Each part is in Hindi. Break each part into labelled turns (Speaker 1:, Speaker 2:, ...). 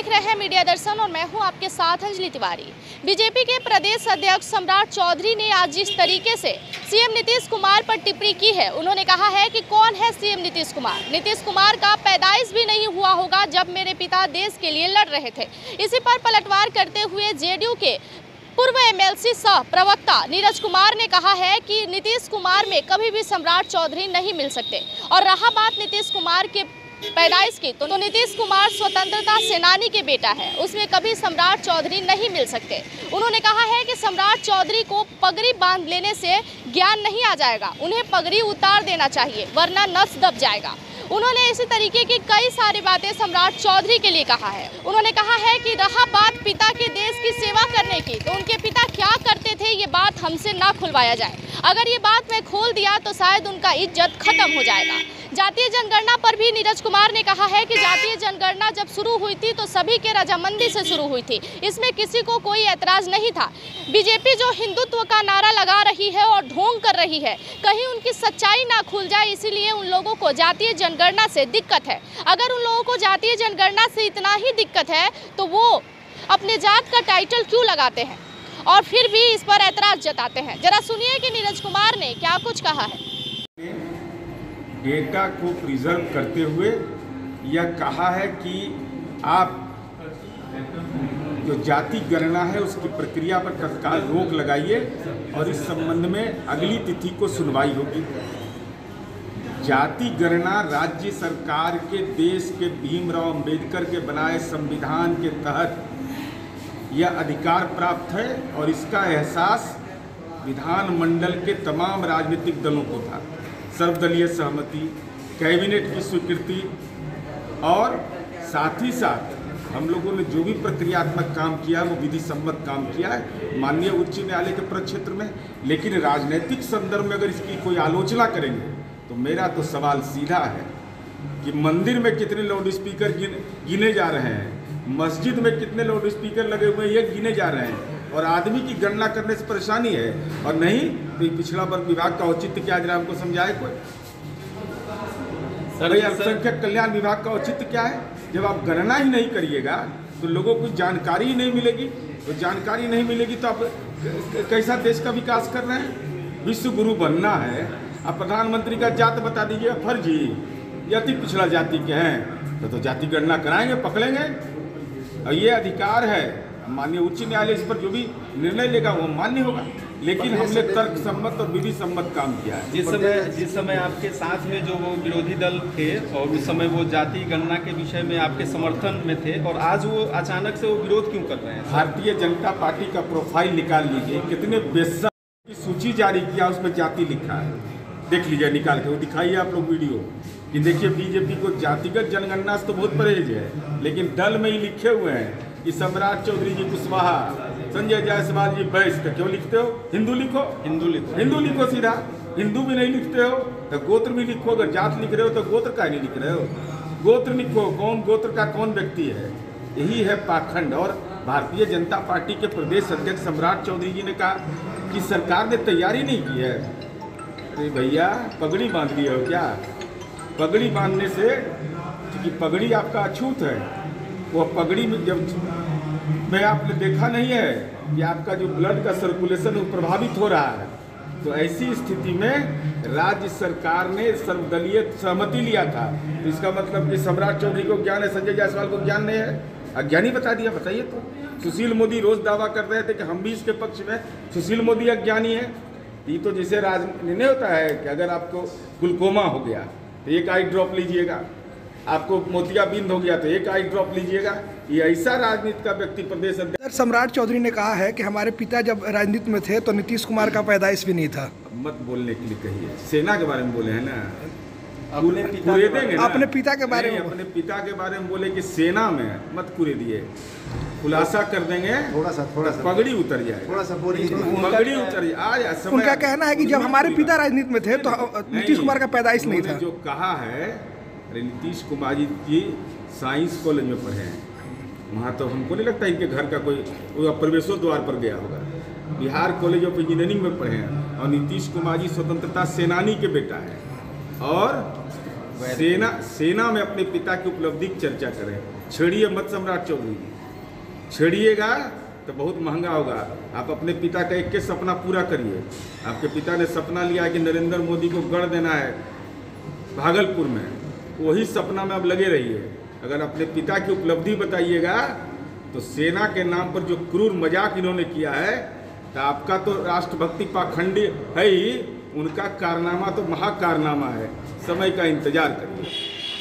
Speaker 1: देख रहे हैं मीडिया दर्शन और मैं हूँ आपके साथ अंजलि तिवारी। बीजेपी के प्रदेश अध्यक्ष सम्राट चौधरी ने आज जिस तरीके से सीएम नीतीश कुमार पर टिप्पणी की है, उन्होंने कहा है कि कौन है सीएम नीतीश कुमार? नीतीश कुमार का पैदाइश भी नहीं हुआ होगा जब मेरे पिता देश के लिए लड़ रहे थे। इसी पर पलटवार करते हुए जेडीयू के पूर्व एमएलसी सह प्रवक्ता नीरज कुमार ने कहा है कि नीतीश कुमार में कभी भी सम्राट चौधरी नहीं मिल सकते। और रहा बात नीतीश कुमार के पैदाइश की। तो नीतीश कुमार स्वतंत्रता सेनानी के बेटा है। उसमें कभी सम्राट चौधरी नहीं मिल सकते। उन्होंने कहा है कि सम्राट चौधरी को पगड़ी बाँध लेने से ज्ञान नहीं आ जाएगा। उन्हें पगड़ी उतार देना चाहिए, वरना नस दब जाएगा। उन्होंने इसी तरीके की कई सारी बातें सम्राट चौधरी के लिए कहा है। उन्होंने कहा है कि रहा बात पिता के देश की सेवा करने की तो उनके पिता क्या करते थे, ये बात हमसे ना खुलवाया जाए। अगर ये बात मैं खोल दिया तो शायद उनका इज़्ज़त खत्म हो जाएगा। जातीय जनगणना पर भी नीरज कुमार ने कहा है कि जातीय जनगणना जब शुरू हुई थी तो सभी के रजामंदी से शुरू हुई थी। इसमें किसी को कोई ऐतराज नहीं था। बीजेपी जो हिंदुत्व का नारा लगा रही है और ढोंग कर रही है, कहीं उनकी सच्चाई ना खुल जाए, इसीलिए उन लोगों को जातीय जनगणना से दिक्कत है। अगर उन लोगों को जातीय जनगणना से इतना ही दिक्कत है तो वो अपने जात का टाइटल क्यों लगाते हैं? और फिर भी इस पर ऐतराज जताते हैं। जरा सुनिए कि नीरज कुमार ने क्या कुछ कहा है।
Speaker 2: डेटा को प्रिजर्व करते हुए यह कहा है कि आप जो जाति गणना है, उसकी प्रक्रिया पर तत्काल रोक लगाइए और इस संबंध में अगली तिथि को सुनवाई होगी। जाति गणना राज्य सरकार के, देश के, भीमराव अंबेडकर के बनाए संविधान के तहत यह अधिकार प्राप्त है और इसका एहसास विधानमंडल के तमाम राजनीतिक दलों को था। सर्वदलीय सहमति, कैबिनेट की स्वीकृति और साथ ही साथ हम लोगों ने जो भी प्रक्रियात्मक काम किया, वो विधि सम्मत काम किया है, माननीय उच्च न्यायालय के प्रक्षेत्र में। लेकिन राजनीतिक संदर्भ में अगर इसकी कोई आलोचना करेंगे तो मेरा तो सवाल सीधा है कि मंदिर में कितने लाउड स्पीकर गिने जा रहे हैं? मस्जिद में कितने लाउड स्पीकर लगे हुए हैं? ये गिने जा रहे हैं। और आदमी की गणना करने से परेशानी है। और नहीं तो पिछड़ा वर्ग विभाग का औचित्य क्या जरा हमको समझाए कोई? भाई अल्पसंख्यक कल्याण विभाग का औचित्य क्या है? जब आप गणना ही नहीं करिएगा तो लोगों को जानकारी ही नहीं मिलेगी। तो जानकारी नहीं मिलेगी तो आप कैसा देश का विकास कर रहे हैं? विश्व गुरु बनना है। आप प्रधानमंत्री का जात बता दीजिए फर्जी। ये अति पिछड़ा जाति के हैं। तो, तो जाति गणना कराएँगे पकड़ेंगे। और ये अधिकार है। माननीय उच्च न्यायालय इस पर जो भी निर्णय लेगा वो मान्य होगा। लेकिन हमने तर्क सम्मत और विधि सम्मत काम किया है।
Speaker 3: जिस समय जिस समय आपके साथ में जो वो विरोधी दल थे और उस समय वो जाति गणना के विषय में आपके समर्थन में थे और आज वो अचानक से वो विरोध क्यों कर रहे हैं?
Speaker 2: भारतीय जनता पार्टी का प्रोफ़ाइल निकाल लीजिए। कितने बेसा की सूची जारी किया उसमें जाति लिखा है। देख लीजिए निकाल के वो दिखाइए आप लोग वीडियो। कि देखिए बीजेपी को जातिगत जनगणना से तो बहुत परहेज है लेकिन दल में ही लिखे हुए हैं। कि सम्राट चौधरी जी कुशवाहा संजय जायसवाल जी बैस तो क्यों लिखते हो? हिंदू लिखो।
Speaker 3: हिंदू लिखो।
Speaker 2: हिंदू लिखो सीधा। हिंदू भी नहीं लिखते हो तो गोत्र भी लिखो। अगर जात लिख रहे हो तो गोत्र का नहीं लिख रहे हो। गोत्र लिखो कौन गोत्र का कौन व्यक्ति है? यही है पाखंड। और भारतीय जनता पार्टी के प्रदेश अध्यक्ष सम्राट चौधरी जी ने कहा कि सरकार ने तैयारी नहीं की है। अरे भैया पगड़ी बाँध ली हो क्या? पगड़ी बांधने से क्योंकि पगड़ी आपका अछूत है। वो पगड़ी में जब में आपने देखा नहीं है कि आपका जो ब्लड का सर्कुलेशन वो प्रभावित हो रहा है तो ऐसी स्थिति में राज्य सरकार ने सर्वदलीय सहमति लिया था। तो इसका मतलब कि सम्राट चौधरी को ज्ञान है, संजय जायसवाल को ज्ञान नहीं है? अज्ञानी बता दिया, बताइए तो। सुशील मोदी रोज दावा कर रहे थे कि हम भी इसके पक्ष में सुशील मोदी अज्ञानी है। ये तो जैसे राजनीति होता है कि अगर आपको ग्लूकोमा हो गया तो एक आई ड्रॉप लीजिएगा। आपको मोतियाबिंद हो गया तो एक आई ड्रॉप लीजिएगा। ये ऐसा राजनीति का व्यक्ति प्रदेश
Speaker 4: अध्यक्ष सम्राट चौधरी ने कहा है कि हमारे पिता जब राजनीति में थे तो नीतीश कुमार का पैदाइश भी नहीं था।
Speaker 2: मत बोलने के लिए कहिए। सेना के बारे में बोले हैं ना?
Speaker 3: अपने पिता
Speaker 2: कुरे देंगे
Speaker 4: अपने पिता के बारे में।
Speaker 2: अपने पिता के बारे में बोले कि सेना में मत कुरे दिए। खुलासा कर देंगे
Speaker 5: थोड़ा सा थोड़ा सा।
Speaker 2: पगड़ी उतर जाए।
Speaker 5: थोड़ा सा
Speaker 2: पगड़ी उतर जाए। आ जाए
Speaker 4: उनका कहना है कि जब हमारे पिता राजनीति में थे तो नीतीश कुमार का पैदाइश नहीं था।
Speaker 2: जो कहा है अरे नीतीश कुमार जी जी साइंस कॉलेज में पढ़े हैं। वहाँ तो हमको नहीं लगता इनके घर का कोई प्रवेशो द्वार पर गया होगा। बिहार कॉलेज ऑफ़ इंजीनियरिंग में पढ़े हैं और नीतीश कुमार जी स्वतंत्रता सेनानी के बेटा है। और सेना सेना में अपने पिता की उपलब्धि की चर्चा करें। छेड़िए मत सम्राट चौधरी छेड़िएगा तो बहुत महँगा होगा। आप अपने पिता का एक के सपना पूरा करिए। आपके पिता ने सपना लिया कि नरेंद्र मोदी को गढ़ देना है भागलपुर में। वही सपना में अब लगे रहिए। अगर अपने पिता की उपलब्धि बताइएगा तो सेना के नाम पर जो क्रूर मज़ाक इन्होंने किया है तो आपका तो राष्ट्रभक्ति पाखंडी है ही, उनका कारनामा तो महाकारनामा है। समय का इंतज़ार करिए।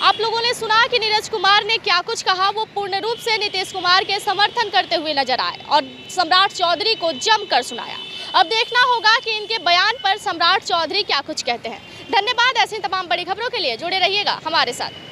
Speaker 1: आप लोगों ने सुना कि नीरज कुमार ने क्या कुछ कहा, वो पूर्ण रूप से नीतीश कुमार के समर्थन करते हुए नज़र आए और सम्राट चौधरी को जमकर सुनाया। अब देखना होगा कि इनके बयान पर सम्राट चौधरी क्या कुछ कहते हैं। धन्यवाद ऐसी तमाम बड़ी खबरों के लिए जुड़े रहिएगा हमारे साथ।